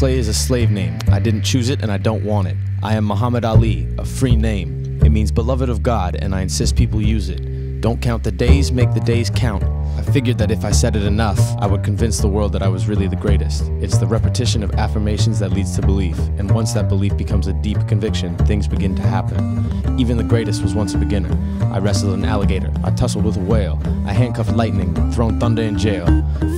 Clay is a slave name. I didn't choose it and I don't want it. I am Muhammad Ali, a free name. It means beloved of God, and I insist people use it. Don't count the days, make the days count. I figured that if I said it enough, I would convince the world that I was really the greatest. It's the repetition of affirmations that leads to belief, and once that belief becomes a deep conviction, things begin to happen. Even the greatest was once a beginner. I wrestled an alligator, I tussled with a whale, I handcuffed lightning, thrown thunder in jail.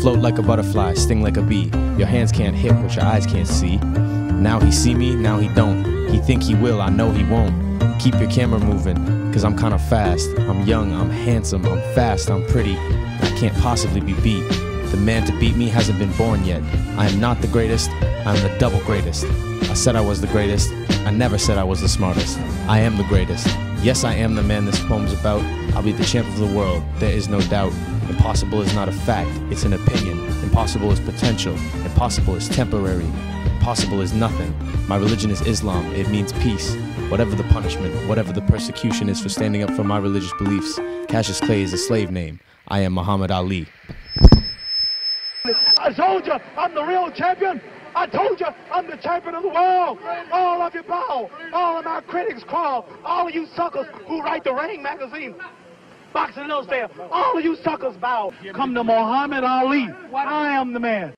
Float like a butterfly, sting like a bee. Your hands can't hit what your eyes can't see. Now he see me, now he don't. He think he will, I know he won't. Keep your camera moving, cause I'm kinda fast. I'm young, I'm handsome, I'm fast, I'm pretty. I can't possibly be beat. The man to beat me hasn't been born yet. I am not the greatest, I'm the double greatest. I said I was the greatest, I never said I was the smartest. I am the greatest. Yes, I am the man this poem's about. I'll be the champ of the world, there is no doubt. Impossible is not a fact, it's an opinion. Impossible is potential, impossible is temporary. Impossible is nothing. My religion is Islam, it means peace. Whatever the punishment, whatever the persecution is for standing up for my religious beliefs, Cassius Clay is a slave name. I am Muhammad Ali. I told you I'm the real champion. I told you I'm the champion of the world. All of you bow. All of my critics crawl. All of you suckers who write the Ring magazine. Boxing Illustrated. All of you suckers bow. Come to Muhammad Ali. I am the man.